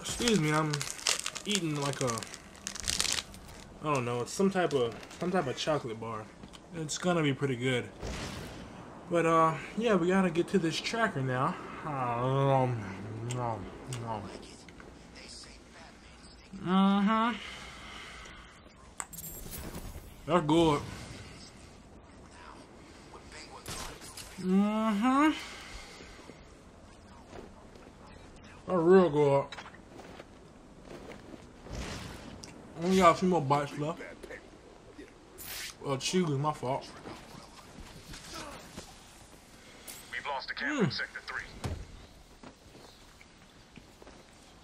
Excuse me, I'm eating like a I don't know, it's some type of some type of chocolate bar. It's gonna be pretty good. But uh yeah, we gotta get to this tracker now. Um. Mm-hmm. That's good. Mm-hmm. That's real good. Only got a few more bites left. Well, chew is my fault. We've lost a camp in Sector 3.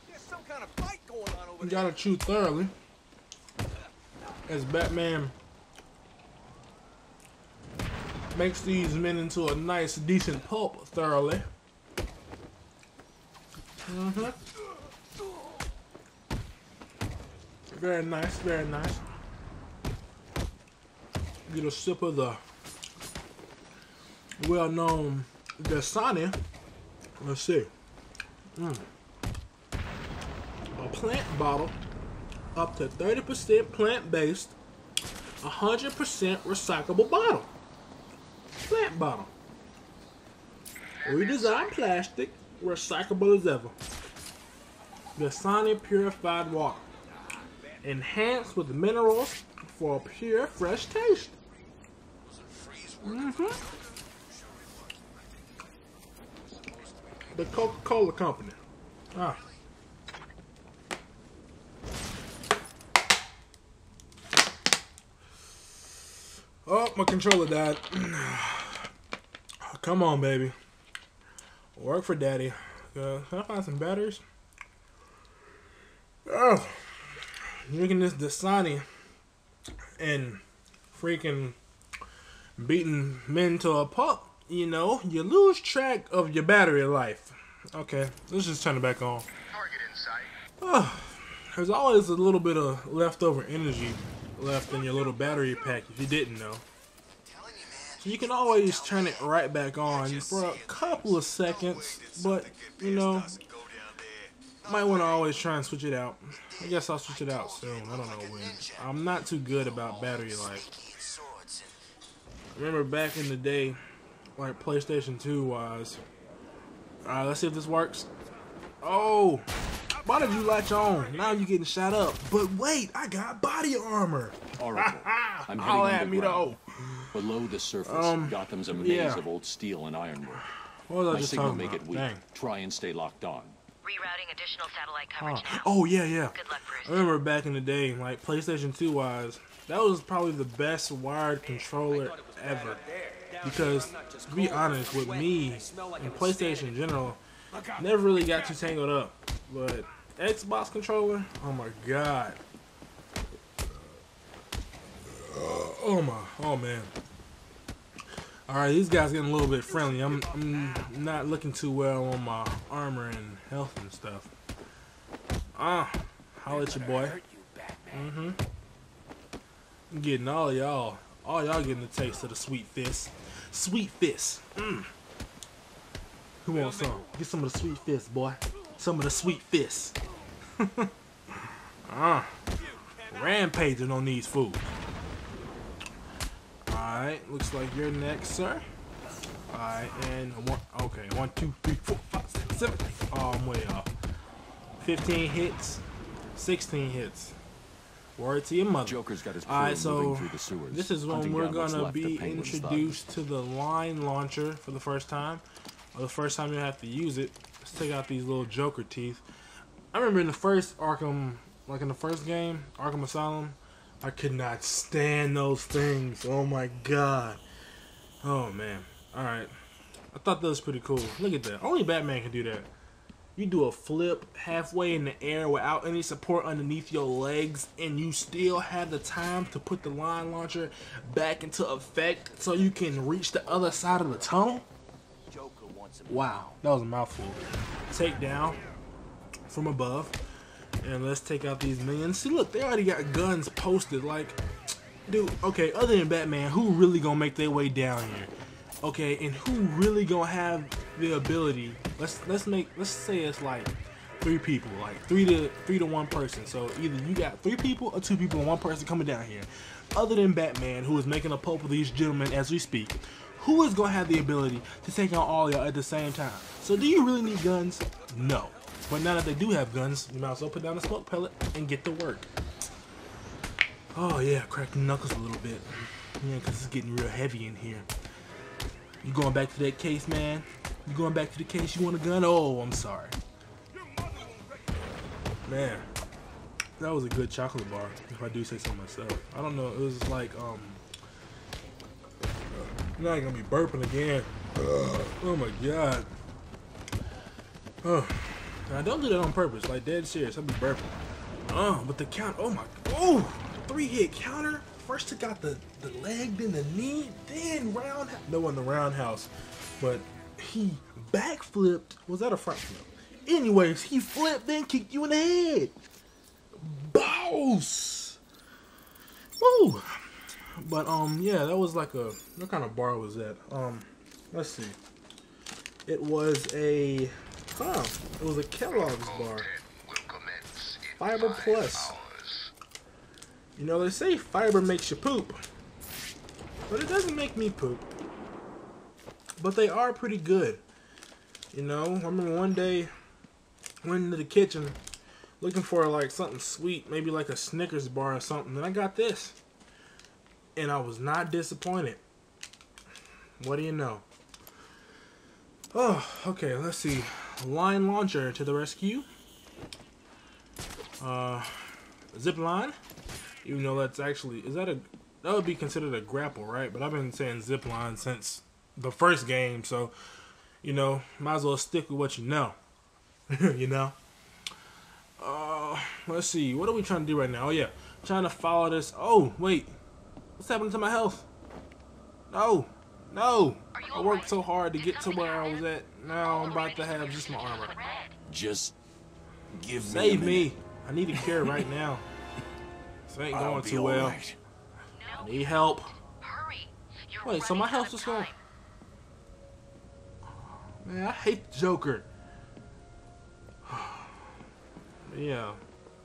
There's some kind of fight going on over You there. gotta chew thoroughly. As Batman makes these men into a nice, decent pulp thoroughly. Mm-hmm. Very nice, very nice. Get a sip of the well-known Dasani. Let's see. Mm. A plant bottle up to 30% plant-based, 100% recyclable bottle. Bottle. Redesigned plastic, recyclable as ever. Dasani purified water. Enhanced with minerals for a pure, fresh taste. Mm-hmm. The Coca-Cola Company. Ah. Oh, my controller died. Come on, baby. Work for daddy. Uh, can I find some batteries? Oh, drinking this Dasani and freaking beating men to a pulp, you know, you lose track of your battery life. Okay, let's just turn it back on. Target. Oh, there's always a little bit of leftover energy left in your little battery pack if you didn't know. So you can always turn it right back on for a couple of seconds, but you know, might want to always try and switch it out. I guess I'll switch it out soon. I don't know when. I'm not too good about battery life. Remember back in the day, like PlayStation 2 wise. Alright, let's see if this works. Oh! Why did you latch on? Now you're getting shot up. But wait, I got body armor. Oracle. I'm heading Holla at me though. Below the surface, Um, Gotham's a maze yeah. of old steel and ironwork. What was I My just signal make about? it weak. Dang. Try and stay locked on. Rerouting additional satellite Oh. coverage now. oh yeah, yeah. Good luck, I remember back in the day, like PlayStation 2 wise, that was probably the best wired controller ever. Because to be honest, with me and PlayStation in general, never really got too tangled up. But Xbox controller, oh my god. Oh my, oh man. Alright, these guys getting a little bit friendly. I'm, I'm not looking too well on my armor and health and stuff. Ah, holla at your boy. Mm-hmm. I'm getting all y'all. All y'all getting the taste of the sweet fist. Sweet fist. Mmm. Who wants some? Get some of the sweet fist, boy. Some of the sweet fist. ah. Rampaging on these fools. Alright, looks like you're next, sir. Alright, and one, okay, one, two, three, four, five, six, seven. Oh, I'm way off. 15 hits, 16 hits. Word to your mother. Joker's got his Alright, so moving through the sewers. this is when we're gonna be introduced to the line launcher for the first time, or the first time you have to use it. Let's take out these little Joker teeth. I remember in the first Arkham, like in the first game, Arkham Asylum, I could not stand those things. Oh my god. Oh man. All right. I thought that was pretty cool. Look at that. Only Batman can do that. You do a flip halfway in the air without any support underneath your legs, and you still have the time to put the line launcher back into effect so you can reach the other side of the tunnel. Wow, that was a mouthful. Take down from above, and let's take out these minions. See, look, they already got guns posted. Like, dude. Okay, other than Batman, who really gonna make their way down here? Okay, and who really gonna have the ability? Let's let's make let's say it's like three people, like three to three to one person. So either you got three people or two people and one person coming down here. Other than Batman, who is making a pope of these gentlemen as we speak, who is gonna have the ability to take on all y'all at the same time? So do you really need guns? No. But now that they do have guns, you might as well put down a smoke pellet and get to work. Oh yeah, crack knuckles a little bit. Yeah, because it's getting real heavy in here. You going back to that case, man? You going back to the case you want a gun? Oh, I'm sorry. Man, that was a good chocolate bar, if I do say so myself. I don't know, it was like, um, I'm not gonna be burping again. Oh my god. Oh, now don't do that on purpose, like dead serious, I'll be burping. Oh, but the count, oh my, oh, three hit counter. First took out the, the leg, then the knee, then round, no one the roundhouse, but he backflipped. Was that a front flip? Anyways, he flipped, then kicked you in the head. Boss. Woo. But um, yeah, that was like a what kind of bar was that? Um, let's see. It was a huh. It was a Kellogg's bar. Fiber Plus. You know, they say fiber makes you poop, but it doesn't make me poop. But they are pretty good. You know, I remember one day went into the kitchen looking for like something sweet, maybe like a Snickers bar or something, and I got this. And I was not disappointed. What do you know? Oh, okay, let's see. Line launcher to the rescue. Uh, zip line. Even though that's actually is that a that would be considered a grapple, right? But I've been saying zip line since the first game, so you know, might as well stick with what you know. you know. Uh, let's see. What are we trying to do right now? Oh yeah, trying to follow this. Oh wait, what's happening to my health? No, no. I worked so hard to get to where I was at. Now I'm about to have just my armor. Just give me Save me. I need a cure right now. This ain't I'll going be too well. right. I need help. Wait, so my out health of just going- Man, I hate the Joker. yeah.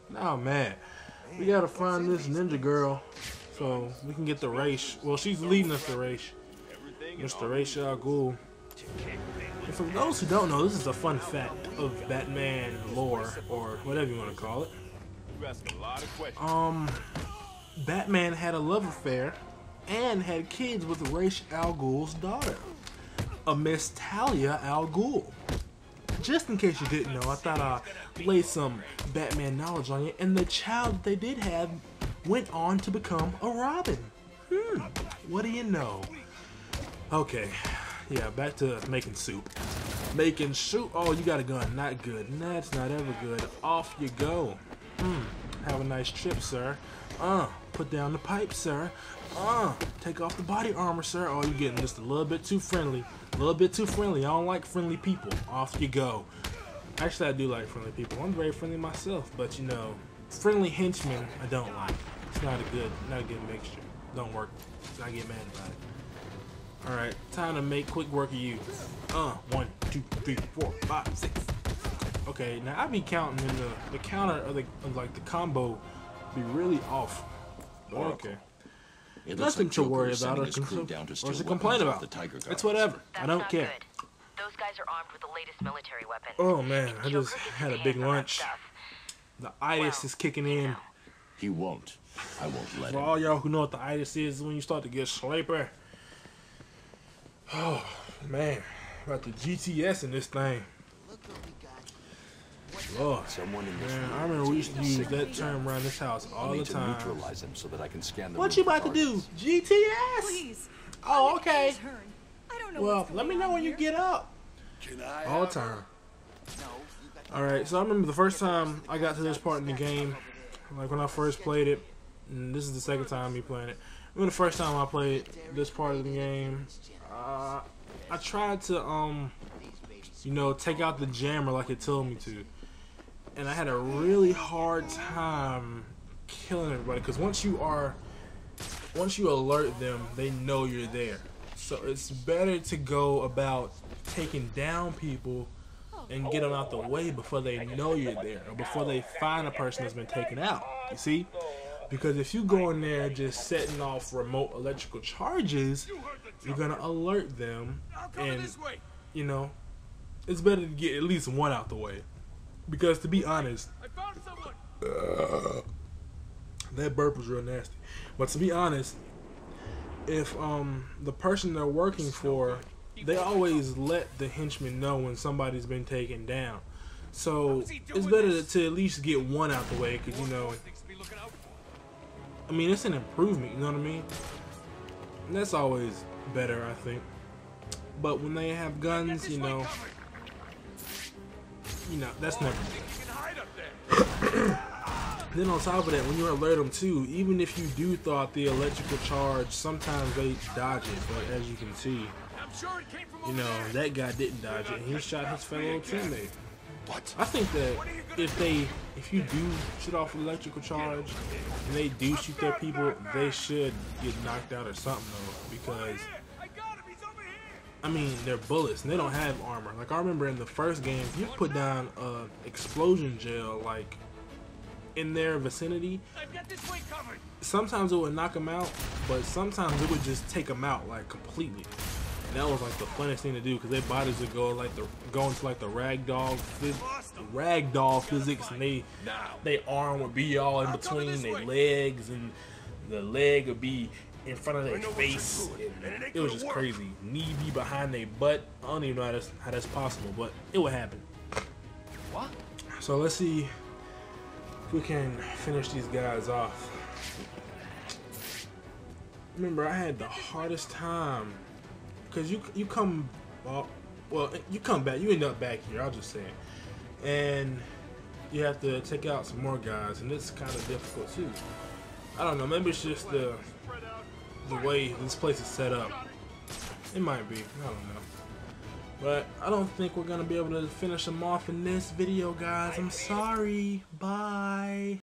Now I'm mad. We gotta find this ninja girl so we can get the Ra's. Well, she's leading us the Ra's. Mr. Ra's al Ghul. And for those who don't know, this is a fun fact of Batman lore, or whatever you want to call it. Um, Batman had a love affair and had kids with Ra's al Ghul's daughter, a Miss Talia al Ghul. Just in case you didn't know, I thought I'd lay some Batman knowledge on you. And the child they did have went on to become a Robin. Hmm, what do you know? Okay, yeah, back to making soup. Making soup. Oh, you got a gun. Not good. That's not ever good. Off you go. Hmm. Have a nice trip, sir. Uh, put down the pipe, sir. Uh, take off the body armor, sir. Oh, you're getting just a little bit too friendly. A little bit too friendly. I don't like friendly people. Off you go. Actually, I do like friendly people. I'm very friendly myself, but you know, friendly henchmen I don't like. It's not a good, not a good mixture. Don't work. I get mad about it. All right, time to make quick work of you. Uh, one, two, three, four, five, six. Okay, now I be counting in the the counter of the of like the combo be really off. Okay, It looks nothing like to Joker worry about or, his crew down to or steal to complain about. The Tiger It's whatever. That's I don't care. Good. Those guys are armed with the latest military weapon. Oh man, I just had a big lunch. The itis well, is kicking in. know. He won't. I won't let For him. all y'all who know what the itis is, when you start to get sleepy. Oh man, about the GTS in this thing. Lord. Someone in this Man, room I remember we used to use that term around this house I all the need to time. neutralize him so that I can scan the What you for about to do? GTS? Please. Oh, okay. I don't know Well, let me know on when you get up. All the time. All right, so I remember the first time I got to this part in the game, like when I first played it. And this is the second time me playing it. Remember the first time I played this part of the game, uh, I tried to um, you know, take out the jammer like it told me to, and I had a really hard time killing everybody because once you are once you alert them, they know you're there. So it's better to go about taking down people and get them out the way before they know you're there or before they find a person that's been taken out. You see? Because if you go in there just setting off remote electrical charges, you're gonna alert them, and you know, it's better to get at least one out the way. Because to be honest, that burp was real nasty. But to be honest, if um the person they're working for, they always let the henchman know when somebody's been taken down. So it's better to, to at least get one out the way, cause you know, I mean it's an improvement. You know what I mean? And that's always better, I think. But when they have guns, you know, you know that's never. Think you can hide up there? Then on top of that, when you alert them too, even if you do throw out the electrical charge, sometimes they dodge it. But as you can see, I'm sure it came from you know that guy didn't dodge it. He shot his fellow teammate. What? I think that if they, if you do shoot off electrical charge and they do shoot their people, they should get knocked out or something though, because I mean they're bullets and they don't have armor. Like I remember in the first game, you put down a explosion gel like in their vicinity, sometimes it would knock them out, but sometimes it would just take them out like completely. That was like the funnest thing to do because their bodies would go like the go into like the ragdoll ragdoll physics, and they they arm would be all in between their legs, and the leg would be in front of their I know what face. and it was just crazy. Knee be behind their butt. I don't even know how that's, how that's possible, but it would happen. What? So let's see if we can finish these guys off. Remember, I had the hardest time because you you come well, well you come back. You end up back here. I'll just say, it. and you have to take out some more guys, and it's kind of difficult too. I don't know. Maybe it's just the the way this place is set up. It might be. I don't know. But I don't think we're gonna be able to finish them off in this video, guys. I'm sorry. Bye.